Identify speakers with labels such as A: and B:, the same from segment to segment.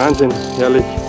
A: Wahnsinn, herrlich.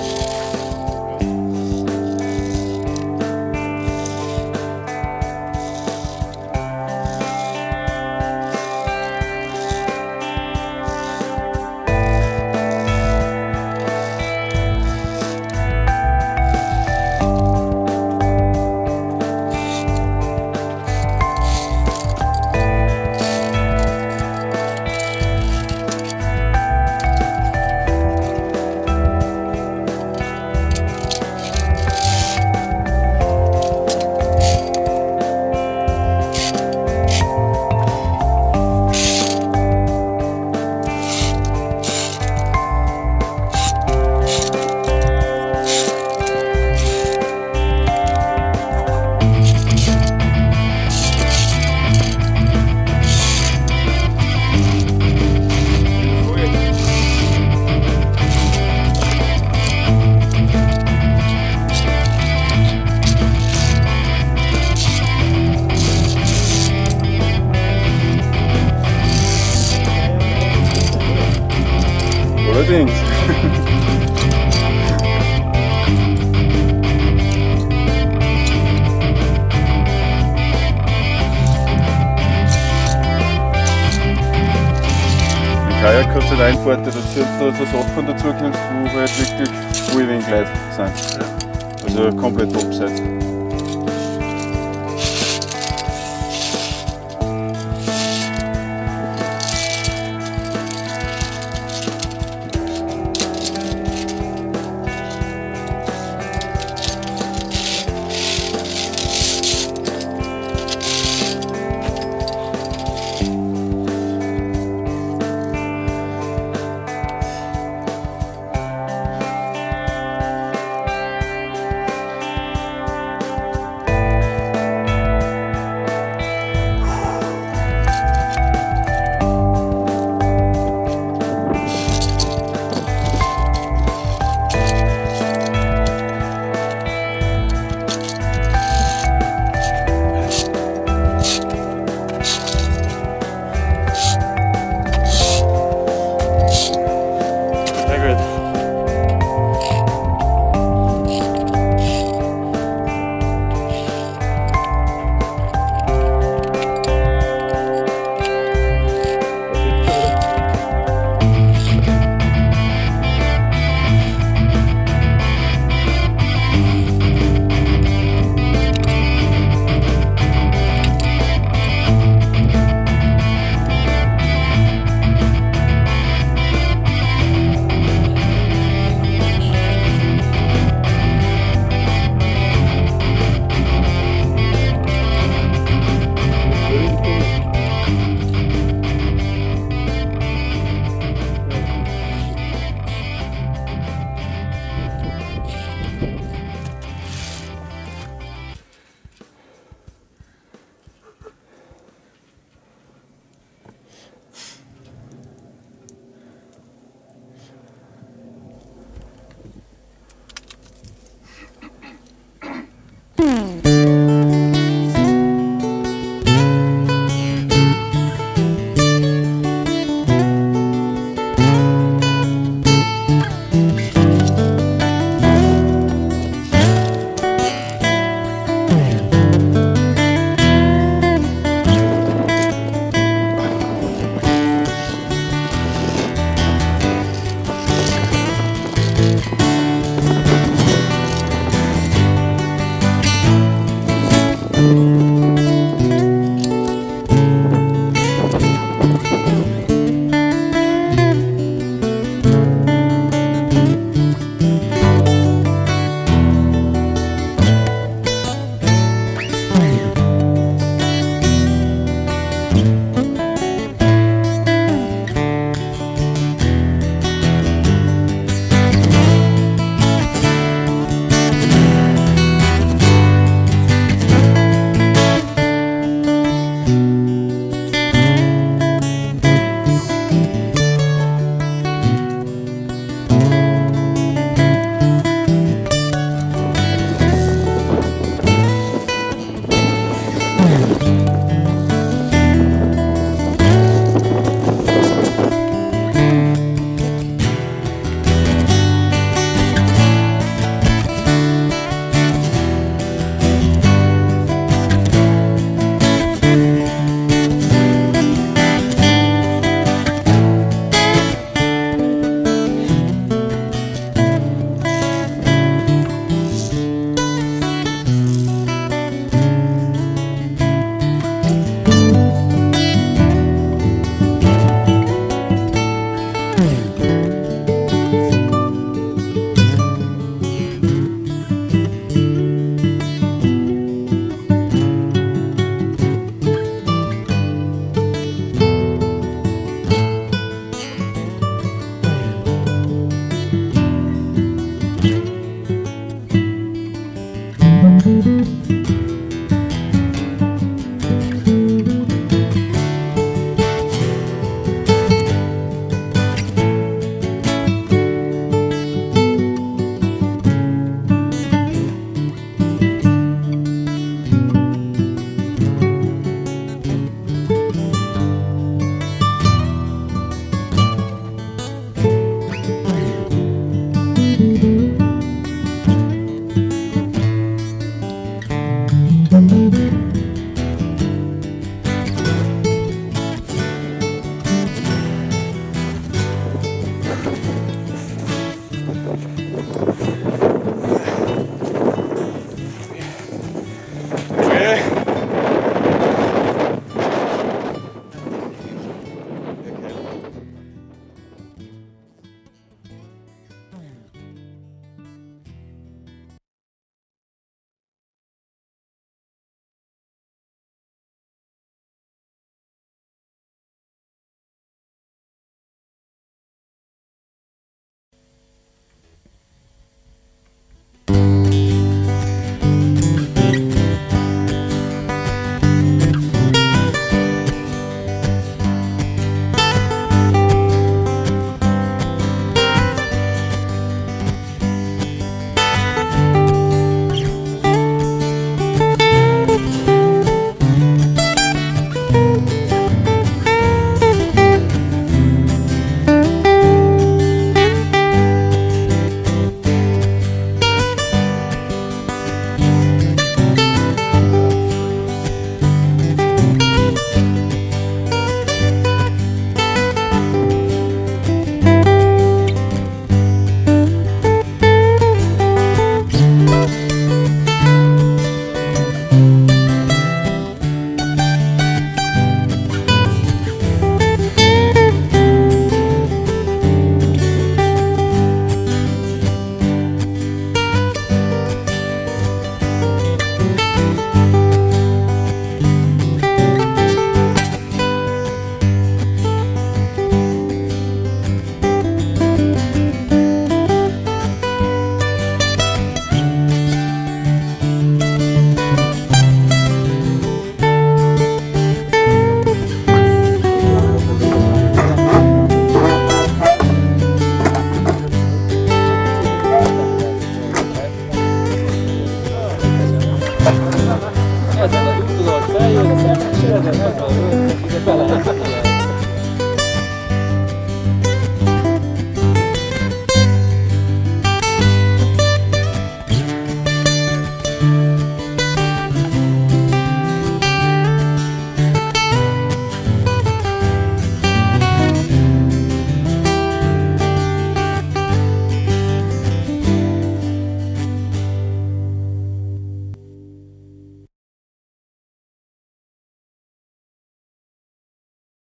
B: Im Kajak hast du einen Vorteil, dass du da so Sachen dazu kommst, wo halt wirklich voll wenig Leute sind. Also komplett Topside.